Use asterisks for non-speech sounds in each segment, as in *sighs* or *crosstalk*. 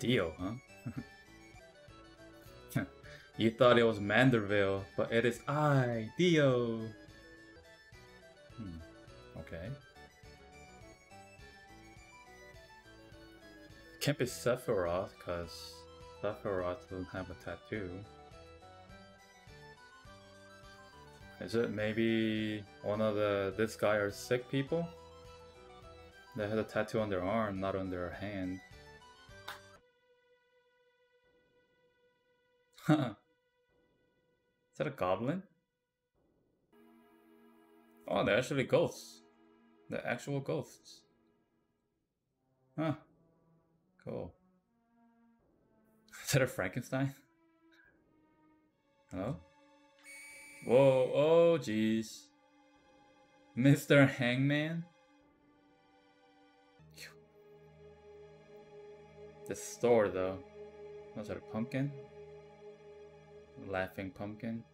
Dio, huh? *laughs* you thought it was Manderville, but it is I, Dio. Hmm. Okay. Can't be Sephiroth, because Sephiroth doesn't have a tattoo. Is it maybe one of the this guy are sick people? They had a tattoo on their arm, not on their hand. *laughs* Is that a goblin? Oh, they're actually ghosts. They're actual ghosts. Huh. Cool. *laughs* Is that a Frankenstein? Hello? Whoa, oh jeez. Mr. Hangman? The store though. Was that a pumpkin? Laughing pumpkin?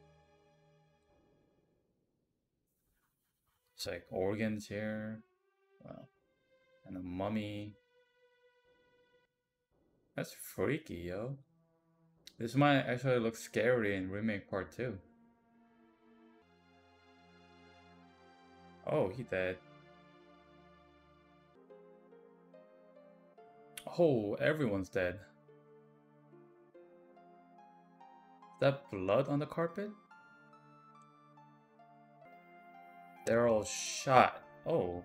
It's like organs here. Wow. And a mummy. That's freaky, yo. This might actually look scary in remake part 2. Oh, he dead. Oh, everyone's dead. That blood on the carpet? They're all shot. Oh.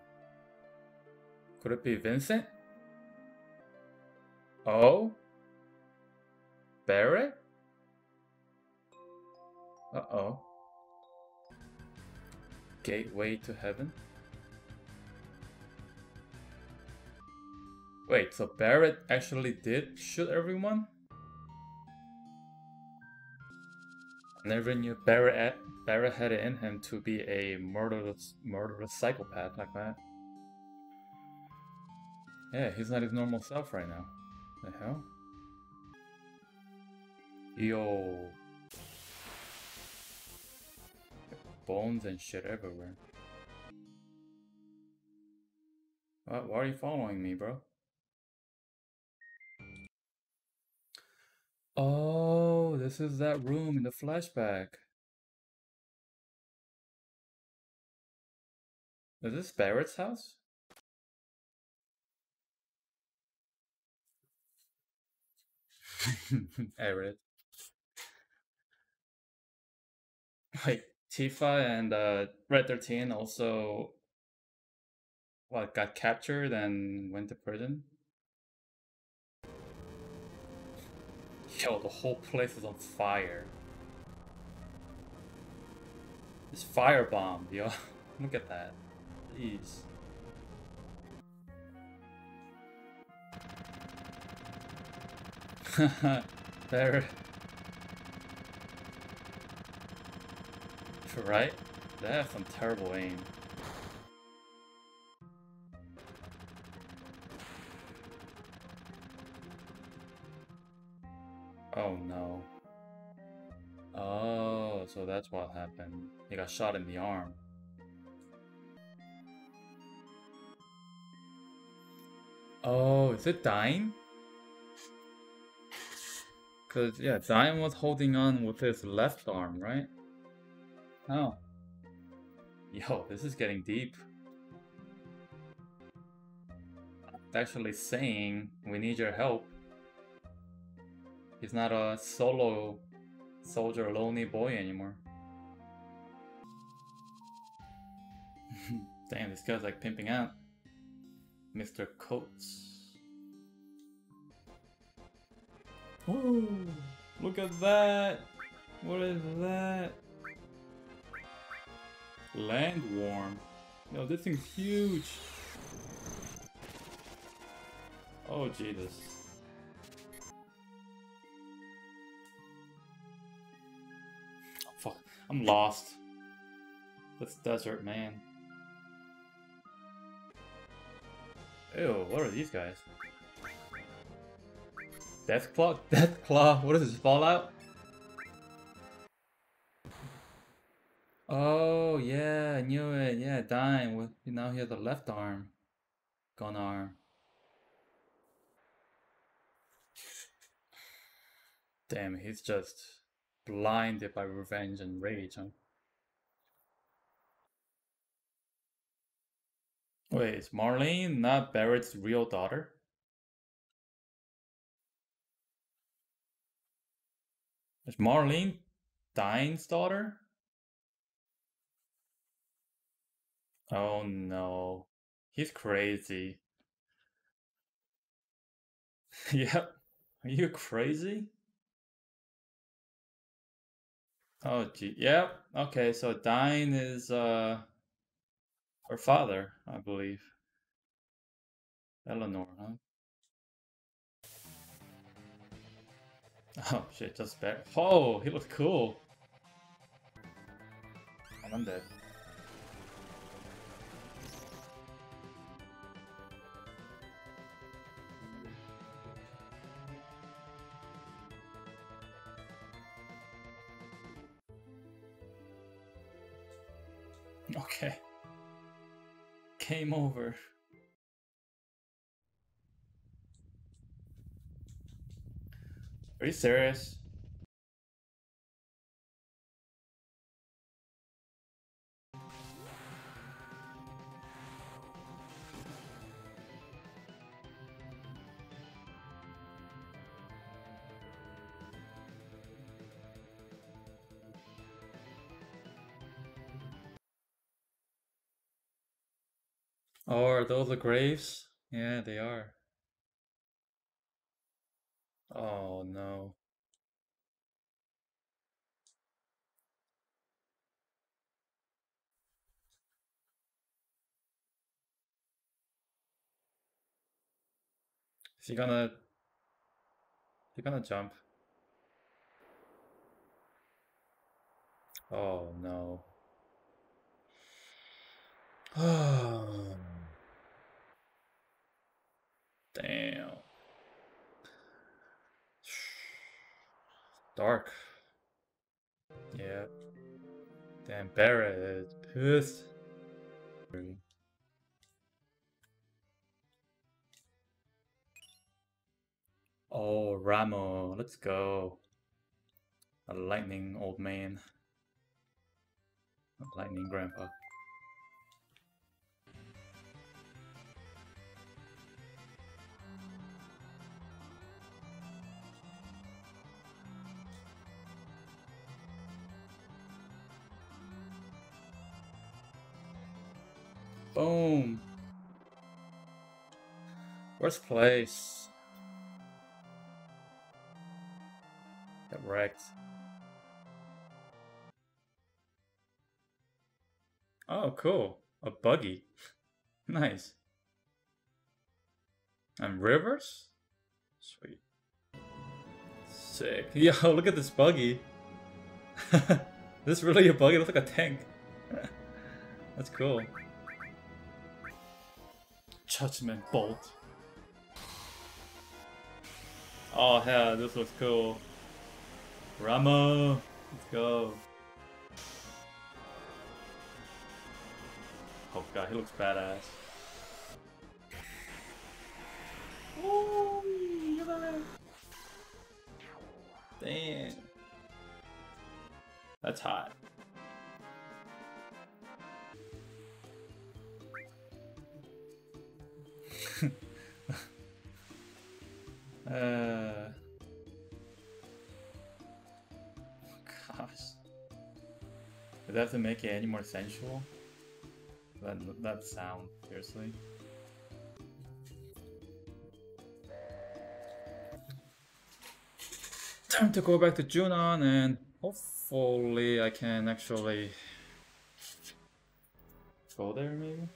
Could it be Vincent? Oh? Barret? Uh-oh. Gateway to heaven? Wait, so Barret actually did shoot everyone? Never knew Barret, Barret had it in him to be a murderous, murderous psychopath like that. Yeah, he's not his normal self right now. The hell? Yo, bones and shit everywhere. What, why are you following me, bro? Oh, this is that room in the flashback. Is this Barret's house? *laughs* Barrett. Wait, Tifa and uh, Red 13 also what got captured and went to prison. Yo, the whole place is on fire. It's firebomb, yo. *laughs* Look at that. Jeez. *laughs* there. Right? They have some terrible aim. So that's what happened. He got shot in the arm. Oh, is it Dyne? Cause yeah, Dyne was holding on with his left arm, right? Oh. Yo, this is getting deep. It's Actually saying, we need your help. He's not a solo soldier lonely boy anymore. *laughs* Damn, this guy's like pimping out. Mr. Coates. Oh, look at that! What is that? Land worm. No, this thing's huge. Oh, Jesus. I'm lost. This desert, man. Ew, what are these guys? Death *laughs* Claw? Deathclaw? Deathclaw? What is this, Fallout? Oh, yeah, I knew it. Yeah, Dyne. With Now he has a left arm. Gun arm. Damn, he's just blinded by revenge and rage, huh? Wait, is Marlene not Barret's real daughter? Is Marlene Dyne's daughter? Oh no. He's crazy. *laughs* yep. Are you crazy? Oh gee. Yep. Okay, so Dyne is uh her father, I believe. Eleanor, huh? Oh shit, just back. Oh, he looks cool. I'm dead. *laughs* Okay. Game over. Are you serious? Oh, are those the graves? Yeah, they are. Oh no. Is he gonna... Is he gonna jump? Oh no. *sighs* Oh, Damn. Dark. Yeah. Damn, Barret is pissed. Oh, Ramuh, let's go. A lightning old man. A lightning grandpa. Boom. Worst place. Got wrecked. Oh, cool. A buggy. *laughs* nice. And rivers? Sweet. Sick. *laughs* Yo, look at this buggy. *laughs* this really a buggy? It looks like a tank. That's cool. Judgment Bolt. Oh hell, this looks cool. Ramuh, let's go. Oh god, he looks badass. Ooh. Damn. That's hot. *laughs* uh, gosh. Did I have to make it any more sensual? That, that sound, seriously. Time to go back to Junon and hopefully I can actually go there maybe?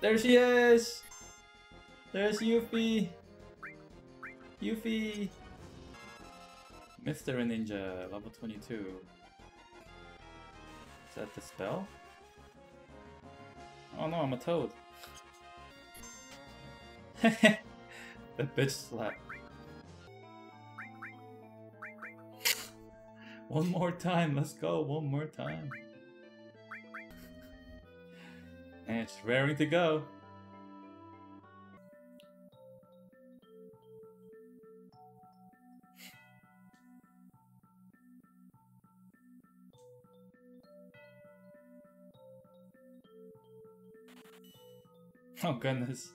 There she is! There's Yuffie! Yuffie! Mr. Ninja, level 22. Is that the spell? Oh no, I'm a toad. *laughs* the bitch slap. One more time, let's go, one more time. And it's raring to go. *laughs* Oh goodness.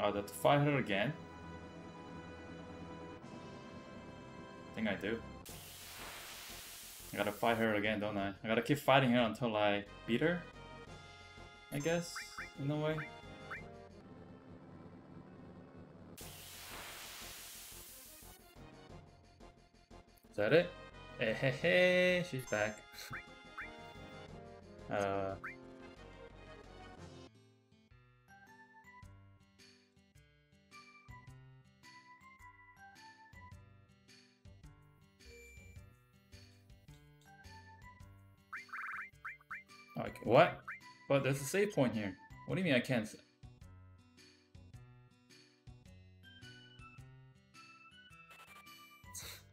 Oh, that fight her again? I think I do. I gotta fight her again, don't I? I gotta keep fighting her until I beat her? I guess, in a way. Is that it? Hey, hey, hey, she's back. *laughs* uh... Okay, what? But there's a save point here. What do you mean I can't?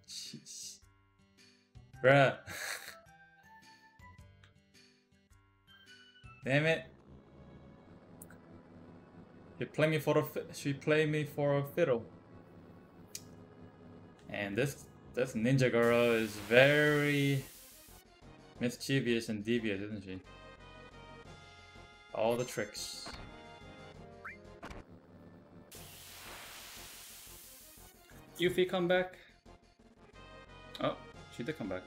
Jeez. *laughs* Bruh. *laughs* Damn it. She play me for a she play me for a fiddle. And this this ninja girl is very mischievous and devious, isn't she? All the tricks. Yuffie come back. Oh, she did come back.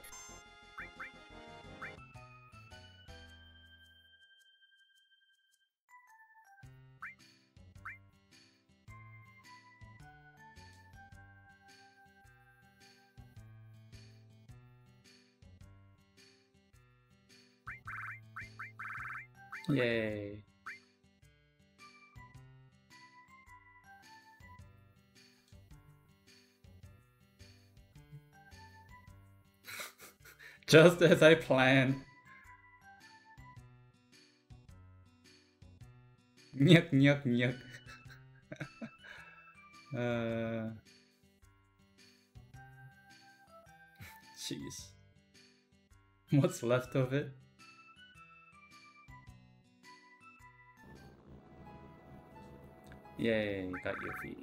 Yay. *laughs* Just as I planned. Nyuk, nyuk, nyuk. *laughs* Uh, jeez. What's left of it? Yay, got your feet.